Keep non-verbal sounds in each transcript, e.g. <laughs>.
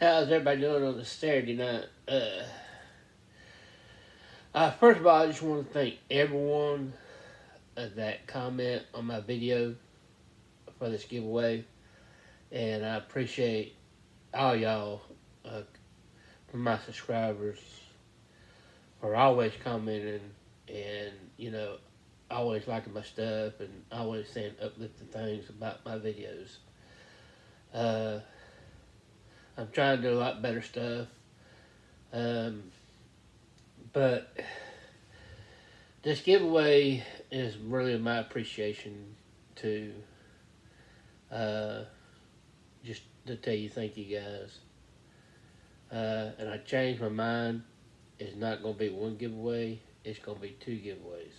How's everybody doing on the Saturday night? Uh, uh, first of all, I just want to thank everyone uh, that comment on my video for this giveaway, and I appreciate all y'all uh, my subscribers for always commenting and you know always liking my stuff and always saying uplifting things about my videos. Uh, I'm trying to do a lot better stuff. Um, but this giveaway is really my appreciation to uh, just to tell you thank you guys. Uh, and I changed my mind. It's not going to be one giveaway. It's going to be two giveaways.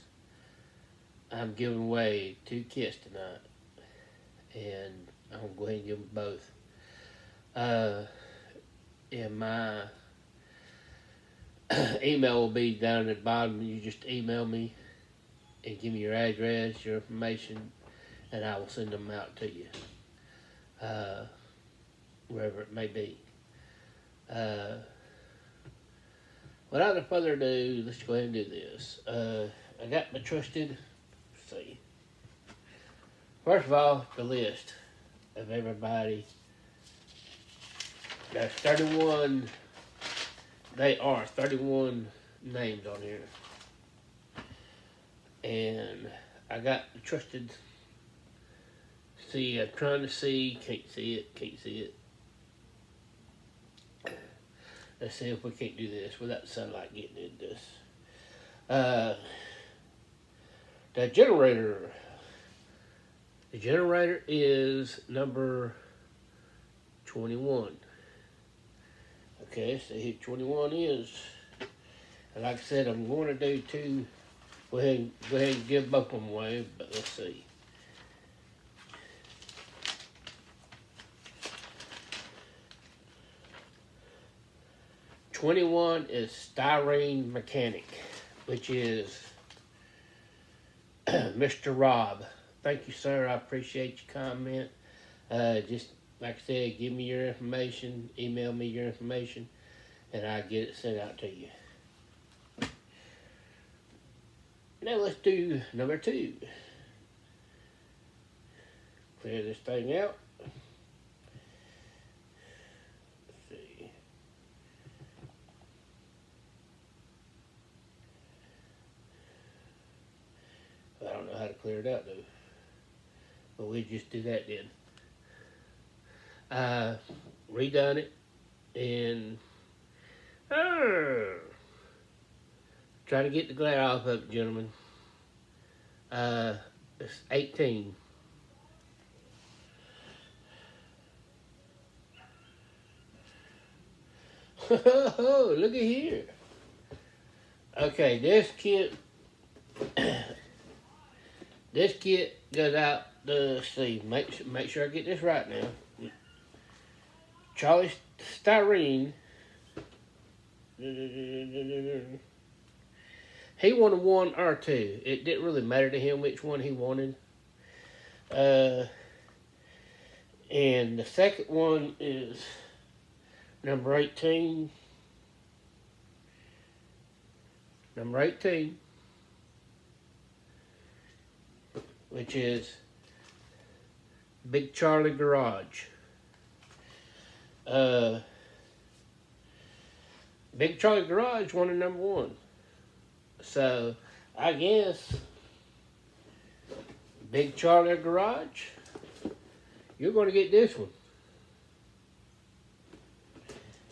I'm giving away two kits tonight. And I'm going to go ahead and give them both. Uh, and my <clears throat> email will be down at the bottom. You just email me and give me your address, your information, and I will send them out to you. Uh, wherever it may be. Uh, without further ado, let's go ahead and do this. Uh, I got my trusted, see. First of all, the list of everybody. There's 31, they are 31 names on here. And I got the trusted, see, I'm trying to see, can't see it, can't see it. Let's see if we can't do this without sunlight getting in this. Uh, the generator. The generator is number 21. Okay, so here 21 is. And like I said, I'm going to do two. Go ahead, and, go ahead and give both of them away, but let's see. Twenty-one is styrene mechanic, which is <clears throat> Mr. Rob. Thank you, sir. I appreciate your comment. Uh, just like I said, give me your information, email me your information, and I'll get it sent out to you. Now let's do number two. Clear this thing out. Let's see. I don't know how to clear it out though. But we just do that then. I redone it and uh, try to get the glare off of it, gentlemen. Uh, it's 18. Oh, <laughs> look at here. Okay, this kit, <coughs> this kit goes out the see. Make make sure I get this right now. Charlie Styrene. He wanted one or two. It didn't really matter to him which one he wanted. Uh, and the second one is number 18. Number 18. Which is Big Charlie Garage. Uh, Big Charlie Garage wanted number one. So, I guess Big Charlie Garage, you're going to get this one.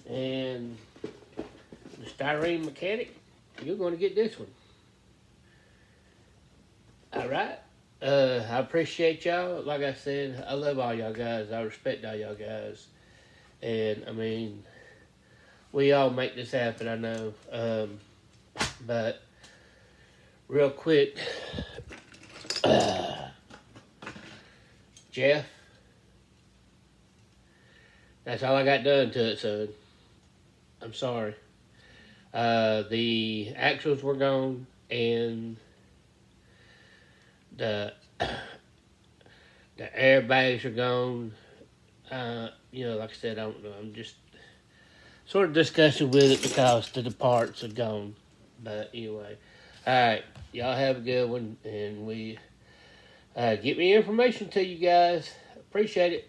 And the Styrene Mechanic, you're going to get this one. All right. Uh, I appreciate y'all. Like I said, I love all y'all guys. I respect all y'all guys. And, I mean, we all make this happen, I know. Um, but, real quick, Jeff, that's all I got done to it, son. I'm sorry. Uh, the axles were gone, and the <coughs> the airbags are gone. Uh, you know, like I said, I don't know. I'm just sort of discussing with it because the parts are gone. But anyway, all right, y'all have a good one, and we uh, get me information to you guys. Appreciate it.